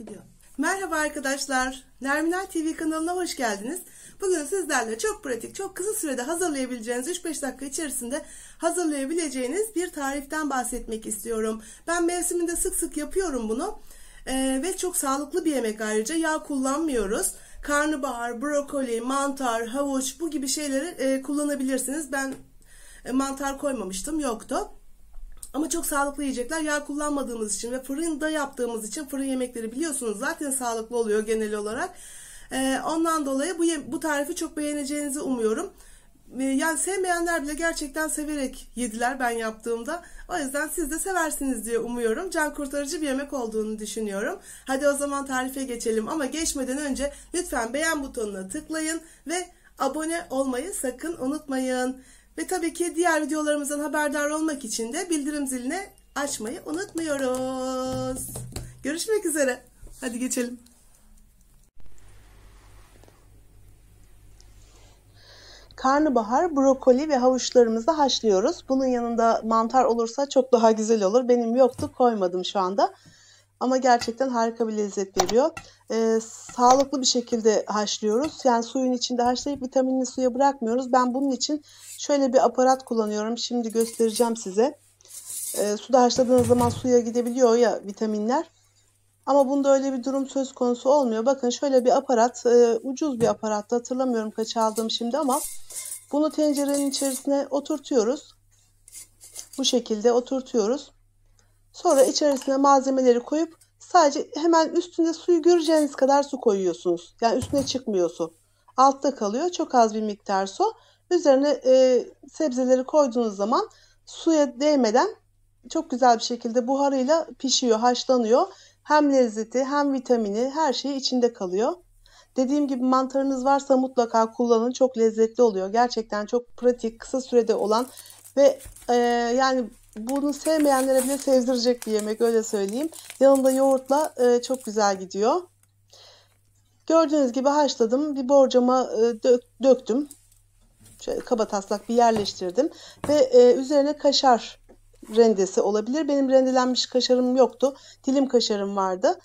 Video. Merhaba arkadaşlar. Nerminal TV kanalına hoş geldiniz. Bugün sizlerle çok pratik, çok kısa sürede hazırlayabileceğiniz 3-5 dakika içerisinde hazırlayabileceğiniz bir tariften bahsetmek istiyorum. Ben mevsiminde sık sık yapıyorum bunu. Ee, ve çok sağlıklı bir yemek ayrıca. Yağ kullanmıyoruz. Karnabahar, brokoli, mantar, havuç bu gibi şeyleri e, kullanabilirsiniz. Ben e, mantar koymamıştım, yoktu. Ama çok sağlıklı yiyecekler yağ kullanmadığımız için ve fırında yaptığımız için fırın yemekleri biliyorsunuz zaten sağlıklı oluyor genel olarak. Ee, ondan dolayı bu, bu tarifi çok beğeneceğinizi umuyorum. Yani sevmeyenler bile gerçekten severek yediler ben yaptığımda. O yüzden siz de seversiniz diye umuyorum. Can kurtarıcı bir yemek olduğunu düşünüyorum. Hadi o zaman tarife geçelim ama geçmeden önce lütfen beğen butonuna tıklayın ve abone olmayı sakın unutmayın. Ve tabii ki diğer videolarımızdan haberdar olmak için de bildirim zilini açmayı unutmuyoruz. Görüşmek üzere. Hadi geçelim. Karnabahar, brokoli ve havuçlarımızı haşlıyoruz. Bunun yanında mantar olursa çok daha güzel olur. Benim yoktu koymadım şu anda. Ama gerçekten harika bir lezzet veriyor. Ee, sağlıklı bir şekilde haşlıyoruz. Yani suyun içinde haşlayıp vitaminli suya bırakmıyoruz. Ben bunun için şöyle bir aparat kullanıyorum. Şimdi göstereceğim size. Ee, suda haşladığınız zaman suya gidebiliyor ya vitaminler. Ama bunda öyle bir durum söz konusu olmuyor. Bakın şöyle bir aparat, e, ucuz bir aparatta hatırlamıyorum kaç aldım şimdi ama bunu tencerenin içerisine oturtuyoruz. Bu şekilde oturtuyoruz. Sonra içerisine malzemeleri koyup sadece hemen üstünde suyu göreceğiniz kadar su koyuyorsunuz. Yani üstüne çıkmıyor su. Altta kalıyor çok az bir miktar su. Üzerine e, sebzeleri koyduğunuz zaman suya değmeden çok güzel bir şekilde buharıyla pişiyor, haşlanıyor. Hem lezzeti hem vitamini her şey içinde kalıyor. Dediğim gibi mantarınız varsa mutlaka kullanın. Çok lezzetli oluyor. Gerçekten çok pratik, kısa sürede olan ve e, yani bunu sevmeyenlere bile sevdirecek bir yemek öyle söyleyeyim. Yanında yoğurtla e, çok güzel gidiyor. Gördüğünüz gibi haşladım. Bir borcama e, dök, döktüm. Şöyle kaba taslak bir yerleştirdim. Ve e, üzerine kaşar rendesi olabilir. Benim rendelenmiş kaşarım yoktu. Dilim kaşarım vardı.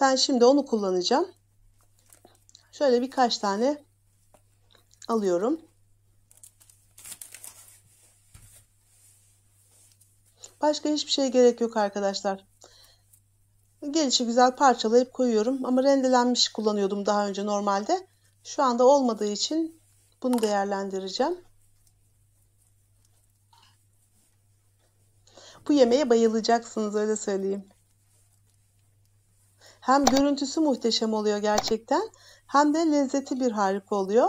Ben şimdi onu kullanacağım. Şöyle birkaç tane alıyorum. Başka hiçbir şey gerek yok arkadaşlar. Gelişi güzel parçalayıp koyuyorum. Ama rendelenmiş kullanıyordum daha önce normalde. Şu anda olmadığı için bunu değerlendireceğim. Bu yemeğe bayılacaksınız öyle söyleyeyim. Hem görüntüsü muhteşem oluyor gerçekten hem de lezzeti bir harika oluyor.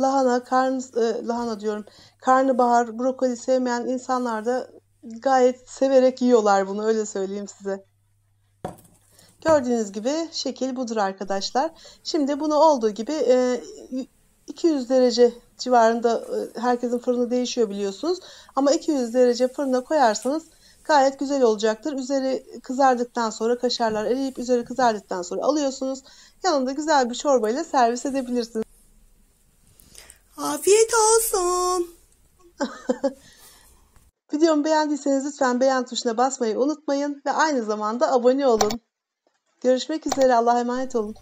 Lahana, karn, e, lahana diyorum. Karnabahar, brokoli sevmeyen insanlar da gayet severek yiyorlar bunu öyle söyleyeyim size. Gördüğünüz gibi şekil budur arkadaşlar. Şimdi bunu olduğu gibi e, 200 derece civarında e, herkesin fırını değişiyor biliyorsunuz. Ama 200 derece fırına koyarsanız gayet güzel olacaktır. Üzeri kızardıktan sonra kaşarlar eriyip üzeri kızardıktan sonra alıyorsunuz. Yanında güzel bir çorbayla servis edebilirsiniz. Afiyet olsun. Videomu beğendiyseniz lütfen beğen tuşuna basmayı unutmayın ve aynı zamanda abone olun. Görüşmek üzere. Allah'a emanet olun.